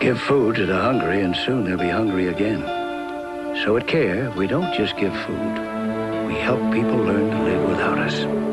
Give food to the hungry, and soon they'll be hungry again. So at CARE, we don't just give food. We help people learn to live without us.